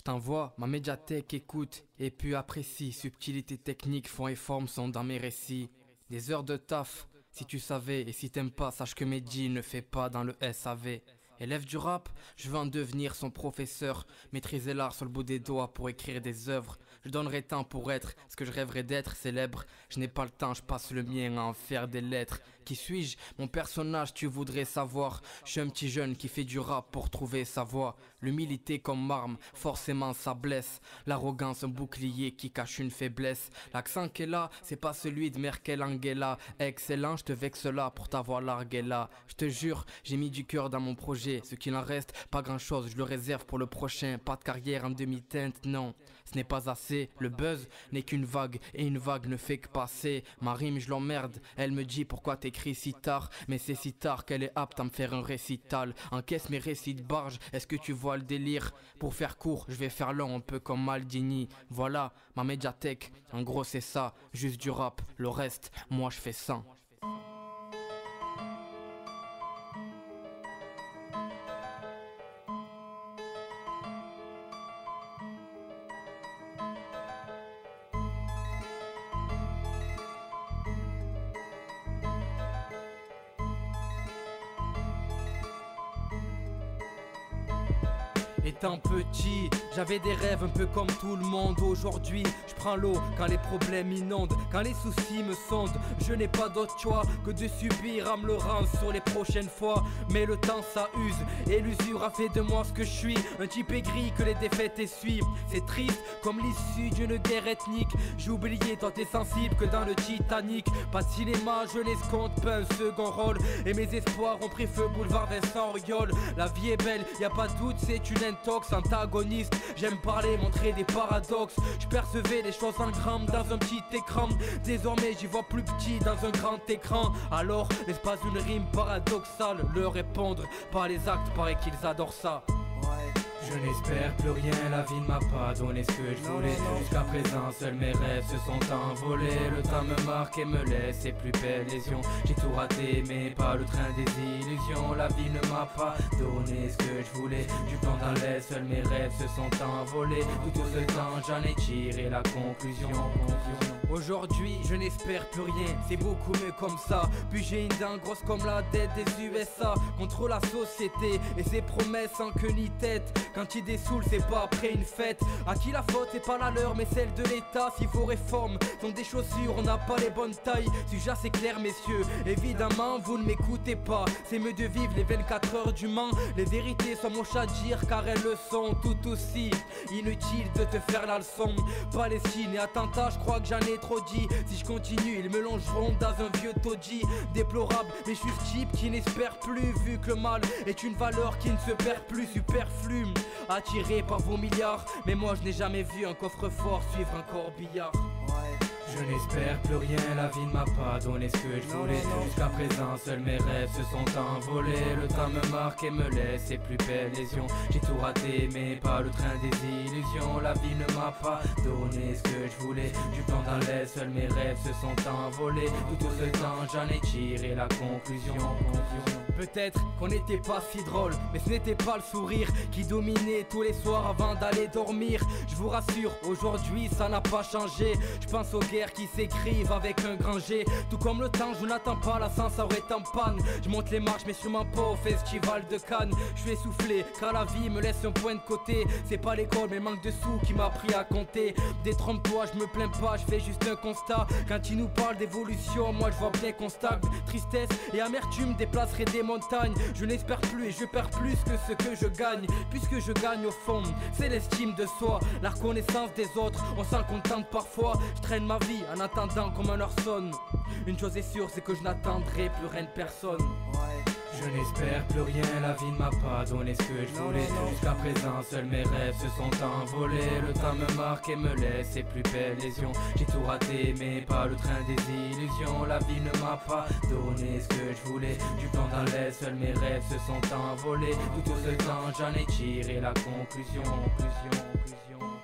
Je t'envoie ma médiathèque, écoute et puis apprécie. Subtilité technique, fond et forme sont dans mes récits. Des heures de taf, si tu savais, et si t'aimes pas, sache que Mehdi ne fait pas dans le SAV. Élève du rap, je veux en devenir son professeur, maîtriser l'art sur le bout des doigts pour écrire des œuvres. Je donnerai temps pour être ce que je rêverais d'être célèbre. Je n'ai pas le temps, je passe le mien à en faire des lettres. Qui suis-je? Mon personnage, tu voudrais savoir. Je suis un petit jeune qui fait du rap pour trouver sa voix. L'humilité comme marme, forcément ça blesse. L'arrogance, un bouclier qui cache une faiblesse. L'accent qu'elle a, c'est pas celui de Merkel Angela. Excellent, je te vexe là pour t'avoir largué là. Je te jure, j'ai mis du cœur dans mon projet ce qu'il en reste, pas grand chose, je le réserve pour le prochain. Pas de carrière en demi-teinte, non, ce n'est pas assez. Le buzz n'est qu'une vague, et une vague ne fait que passer. Ma rime, je l'emmerde, elle me dit pourquoi t'écris si tard? Mais c'est si tard qu'elle est apte à me faire un récital. Encaisse mes récits de barge, est-ce que tu vois le délire? Pour faire court, je vais faire long, un peu comme Maldini. Voilà, ma médiathèque, en gros c'est ça, juste du rap. Le reste, moi je fais ça. Étant petit, j'avais des rêves un peu comme tout le monde. Aujourd'hui, je prends l'eau quand les problèmes inondent, quand les soucis me sondent. Je n'ai pas d'autre choix que de subir à me le sur les prochaines fois. Mais le temps ça use et l'usure a fait de moi ce que je suis. Un type aigri que les défaites essuient. C'est triste comme l'issue d'une guerre ethnique. J'ai oublié, toi t'es sensible que dans le Titanic. Pas de cinéma, je l'escompte, pas un second rôle. Et mes espoirs ont pris feu, boulevard Vincent Auriol. La vie est belle, y a pas de doute, c'est une intox antagoniste. J'aime parler, montrer des paradoxes. Je percevais les choses en grammes dans un petit écran. Désormais, j'y vois plus petit dans un grand écran. Alors, l'espace d'une rime paradoxale, leur répondre par les actes, paraît qu'ils adorent ça. Je n'espère plus rien, la vie ne m'a pas donné ce que je voulais. Jusqu'à présent, seuls mes rêves se sont envolés. Le temps me marque et me laisse ses plus belles lésions J'ai tout raté, mais pas le train des illusions. La vie ne m'a pas donné ce que je voulais. Du temps dans l'air, seuls mes rêves se sont envolés. Tout ce temps, j'en ai tiré la conclusion. Aujourd'hui, je n'espère plus rien, c'est beaucoup mieux comme ça. Puis j'ai une dent grosse comme la dette des USA contre la société et ses promesses en queue ni tête. Il dessoule, c'est pas après une fête. À qui la faute, c'est pas la leur, mais celle de l'État. Si vos réformes sont des chaussures, on n'a pas les bonnes tailles. Suis-je assez clair, messieurs? Évidemment, vous ne m'écoutez pas. C'est mieux de vivre les 24 heures du Mans. Les vérités sont moches à dire, car elles le sont tout aussi. Inutile de te faire la leçon. Palestine et attentat, je crois que j'en ai trop dit. Si je continue, ils me longeront dans un vieux taudis. Déplorable, mais je suis type qui n'espère plus. Vu que le mal est une valeur qui ne se perd plus, superflu. Attiré par vos milliards, mais moi je n'ai jamais vu un coffre-fort suivre un corbillard. Je n'espère plus rien, la vie ne m'a pas donné ce que je voulais Jusqu'à présent, seuls mes rêves se sont envolés. Le temps me marque et me laisse ses plus belles lésions. J'ai tout raté, mais pas le train des illusions. La vie ne m'a pas donné ce que je voulais. Du temps dans l'air, seuls mes rêves se sont envolés. Tout ce temps, j'en ai tiré la conclusion. Peut-être qu'on n'était pas si drôle, mais ce n'était pas le sourire qui dominait tous les soirs avant d'aller dormir. Je vous rassure, aujourd'hui ça n'a pas changé. Je pense aux qui s'écrivent avec un grand G. Tout comme le temps, je n'attends pas, la sens aurait en panne. Je monte les marches, mais sûrement pas au festival de Cannes. Je suis essoufflé, car la vie me laisse un point de côté. C'est pas l'école, mais manque de sous qui m'a appris à compter. Détrompe-toi, je me plains pas, je fais juste un constat. Quand il nous parle d'évolution, moi je vois bien qu'on stagne. Tristesse et amertume déplaceraient des montagnes. Je n'espère plus et je perds plus que ce que je gagne. Puisque je gagne au fond, c'est l'estime de soi, la reconnaissance des autres. On s'en contente parfois. Je traîne ma vie en attendant comme un Orson. Une chose est sûre, c'est que je n'attendrai plus rien de personne. Je n'espère plus rien, la vie ne m'a pas donné ce que je voulais. Jusqu'à présent, seuls mes rêves se sont envolés. Le temps me marque et me laisse ses plus belles lésions J'ai tout raté, mais pas le train des illusions. La vie ne m'a pas donné ce que je voulais. Du temps dans l'air, seuls mes rêves se sont envolés. Tout ce temps, j'en ai tiré la conclusion, conclusion, conclusion